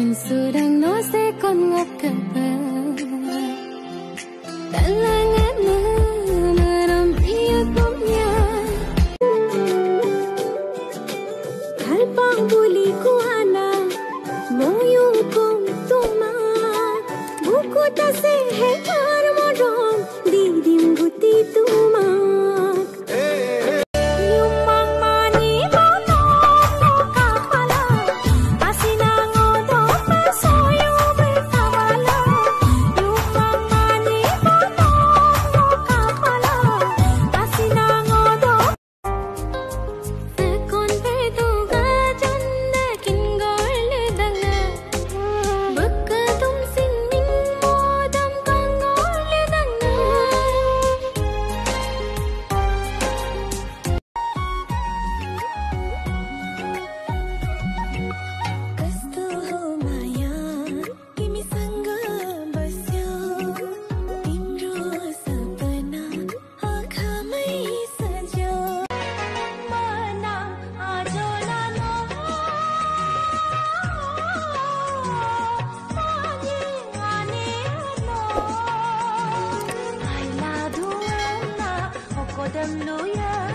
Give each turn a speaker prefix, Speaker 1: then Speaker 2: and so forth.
Speaker 1: phần xưa đang nói sẽ còn ngọc cả bờ đã là ngã mơ mà nằm yêu cũng nhau. hai bao vui i'm adam nuya.